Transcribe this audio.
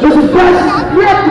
This is best.